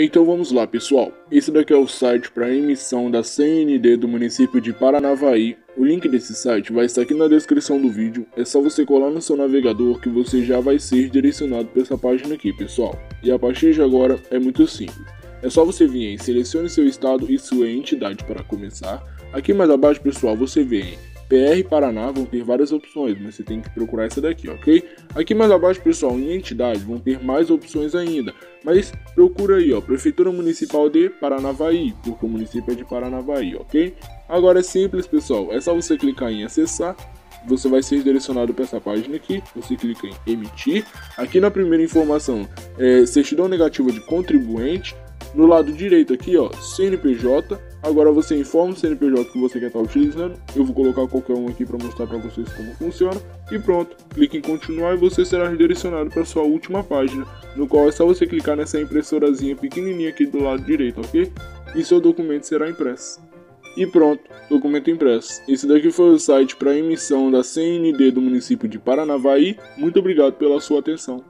Então vamos lá, pessoal. Esse daqui é o site para emissão da CND do município de Paranavaí. O link desse site vai estar aqui na descrição do vídeo. É só você colar no seu navegador que você já vai ser direcionado para essa página aqui, pessoal. E a partir de agora é muito simples. É só você vir em selecione seu estado e sua entidade para começar. Aqui mais abaixo, pessoal, você vem PR Paraná vão ter várias opções, mas você tem que procurar essa daqui, ok? Aqui mais abaixo, pessoal, em entidade vão ter mais opções ainda, mas procura aí, ó, Prefeitura Municipal de Paranavaí, porque o município é de Paranavaí, ok? Agora é simples, pessoal, é só você clicar em acessar, você vai ser direcionado para essa página aqui, você clica em emitir. Aqui na primeira informação, é certidão negativa de contribuinte, no lado direito aqui, ó, CNPJ. Agora você informa o CNPJ que você quer estar utilizando. Eu vou colocar qualquer um aqui para mostrar para vocês como funciona. E pronto, clique em continuar e você será redirecionado para sua última página, no qual é só você clicar nessa impressorazinha pequenininha aqui do lado direito, ok? E seu documento será impresso. E pronto, documento impresso. Esse daqui foi o site para emissão da CND do município de Paranavaí. Muito obrigado pela sua atenção.